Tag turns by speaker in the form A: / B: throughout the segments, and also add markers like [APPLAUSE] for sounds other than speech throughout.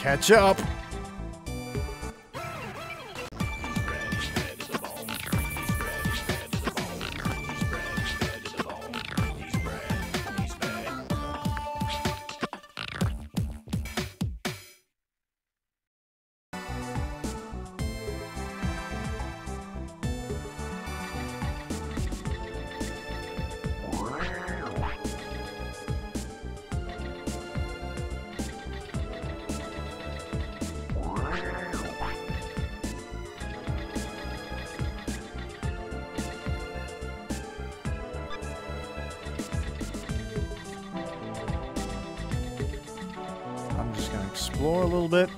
A: Catch up. Just a little bit.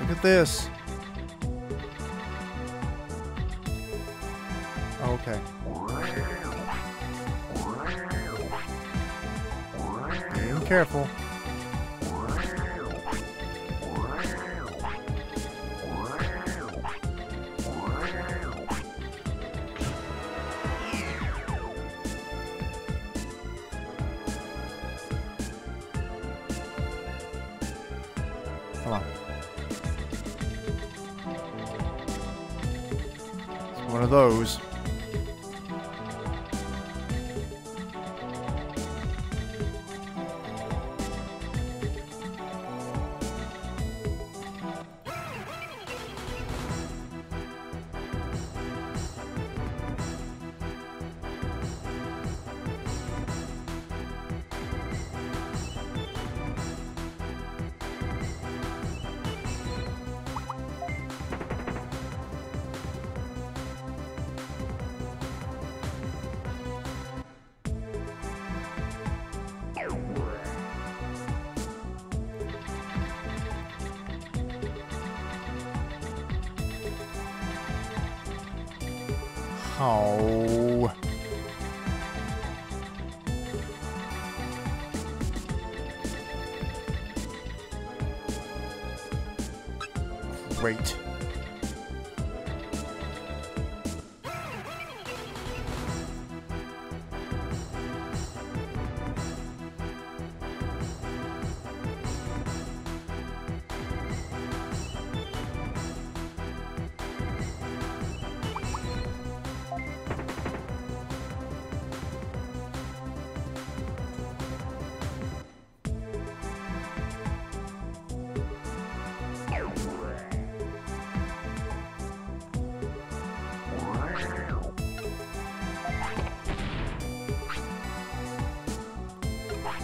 A: Look at this. Oh, okay. Being careful. One of those. Oh. Great.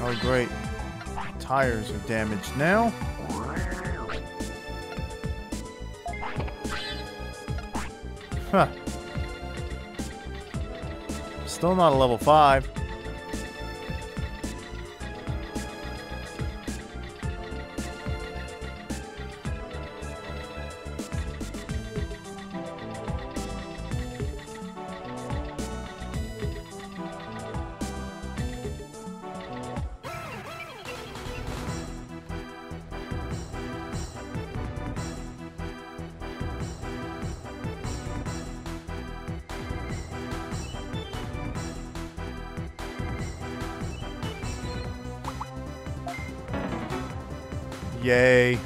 A: Oh, great. Tires are damaged now. Huh. Still not a level 5. Yay.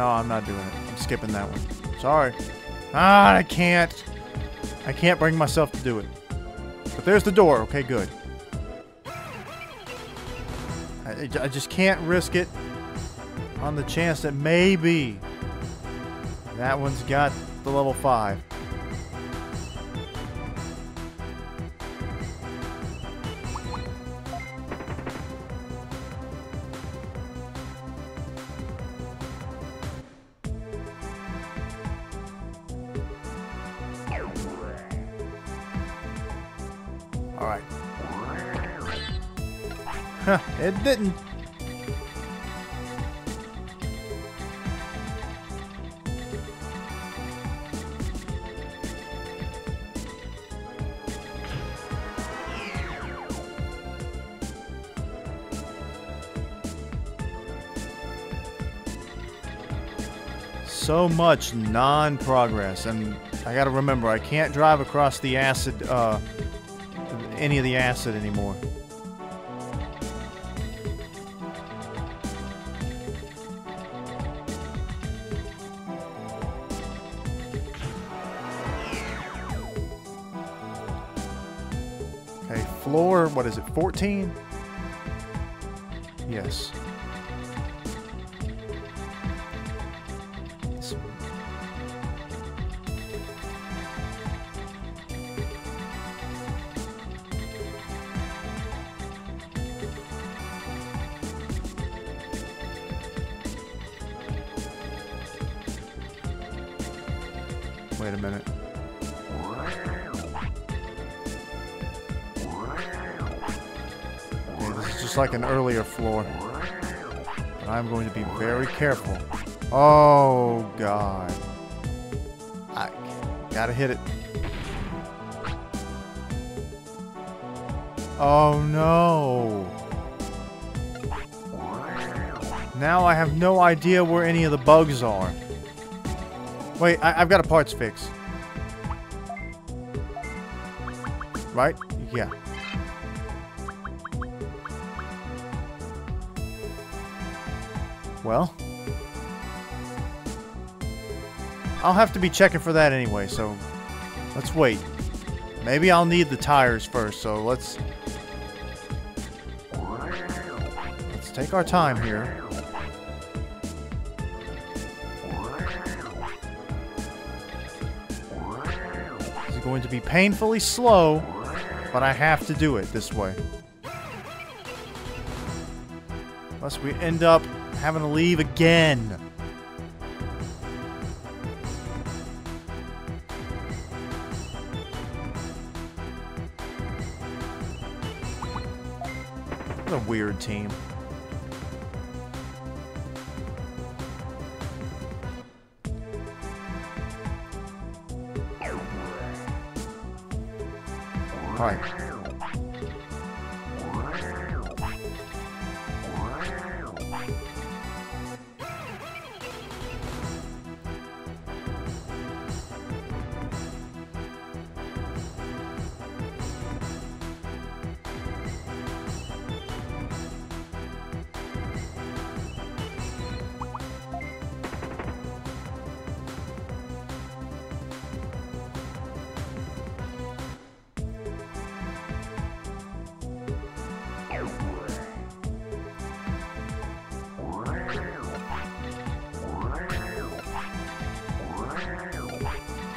A: No, I'm not doing it. I'm skipping that one. Sorry. Ah, I can't. I can't bring myself to do it. But there's the door. Okay, good. I, I just can't risk it on the chance that maybe that one's got the level 5. It didn't. So much non-progress, and I gotta remember, I can't drive across the acid, uh, any of the acid anymore. Okay, floor, what is it, 14? Yes. Just like an earlier floor. But I'm going to be very careful. Oh, God. I gotta hit it. Oh, no. Now I have no idea where any of the bugs are. Wait, I I've got a parts fix. Right? Yeah. Well. I'll have to be checking for that anyway, so let's wait. Maybe I'll need the tires first, so let's... Let's take our time here. This is going to be painfully slow, but I have to do it this way. Unless we end up having to leave again. What a weird team.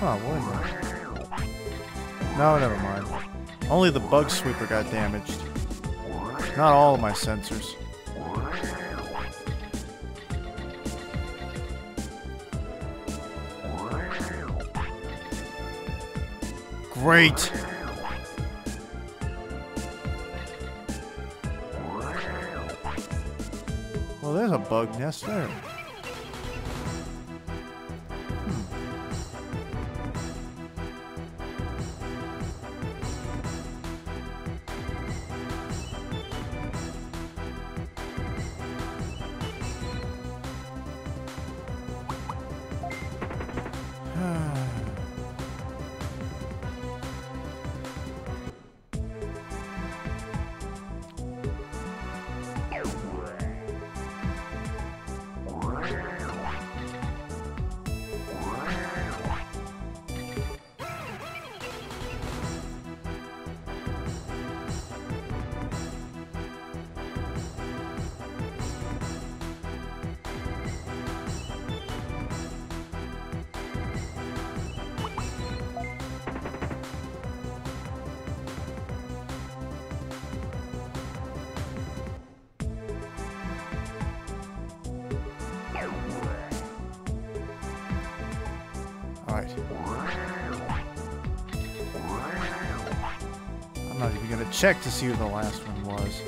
A: Oh, what. No, never mind. Only the bug sweeper got damaged. Not all of my sensors. Great! Well, there's a bug nest there. Check to see who the last one was.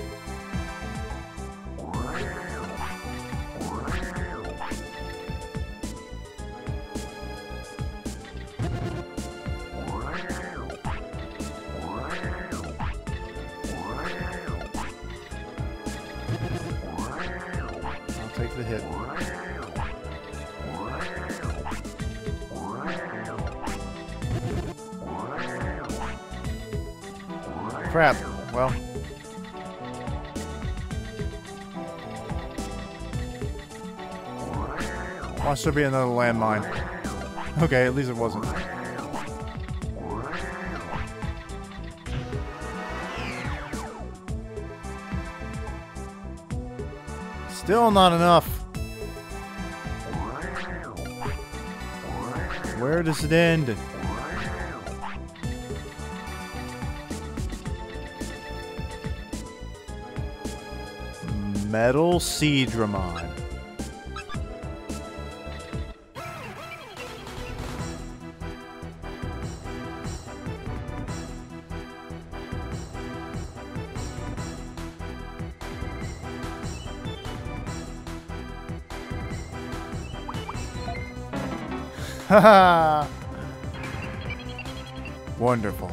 A: I'll take the hit. Crap. Well. Watch there be another landmine. Okay, at least it wasn't. Still not enough. Where does it end? Metal Seadramon. [LAUGHS] Haha! Wonderful.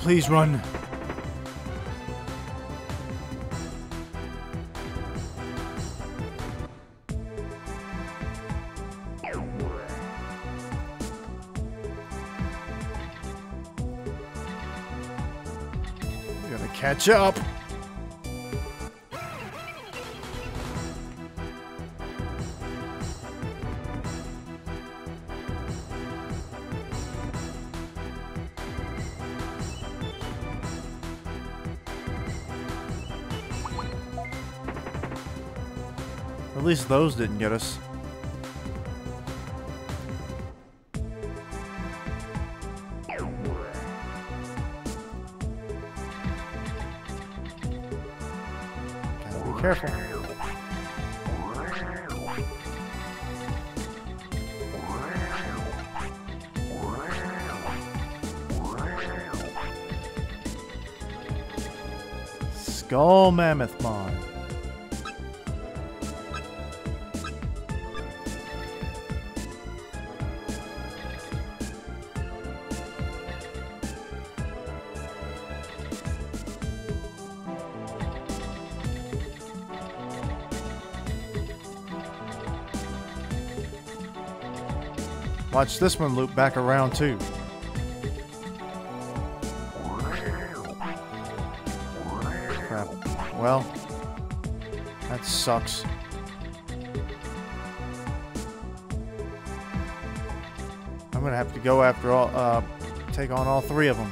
A: Please run. Catch up. At least those didn't get us. Gotta be careful. Skull Mammoth Mon. Watch this one loop back around too. Crap. Well, that sucks. I'm gonna have to go after all, uh, take on all three of them.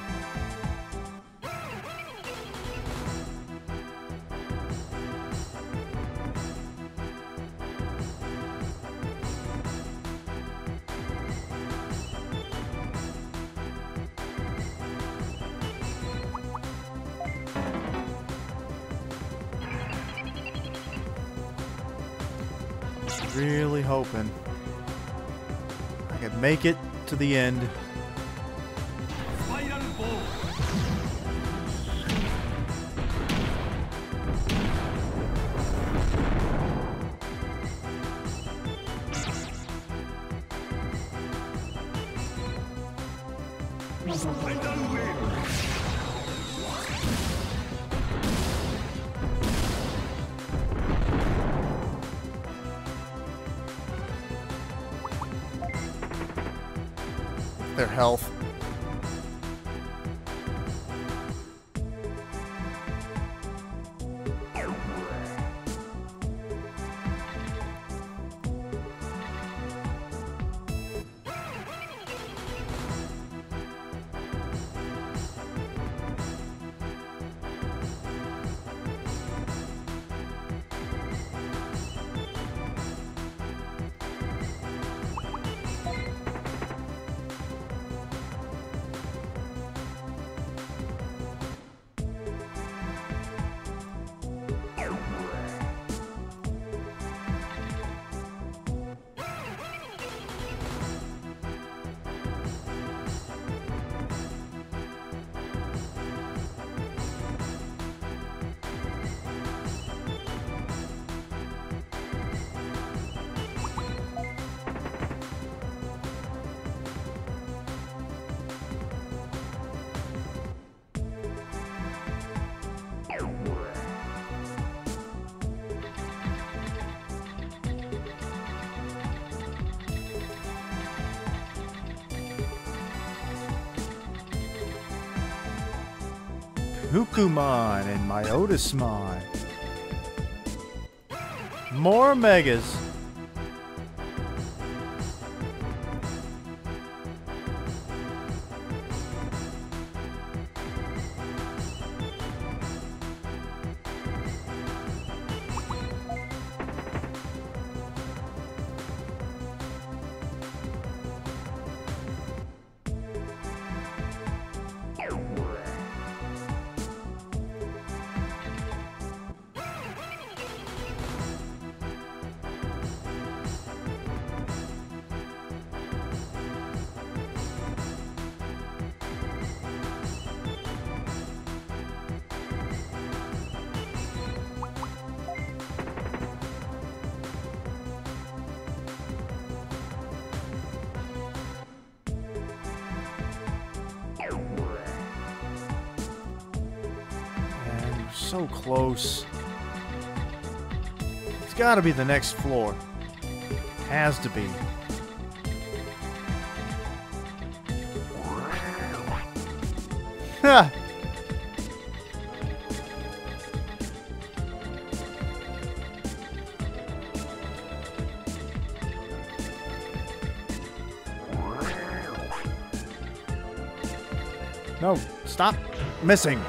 A: Make it to the end. Pukumon and Myotismon. More Megas. So close. It's got to be the next floor. Has to be. Ha! No, stop missing.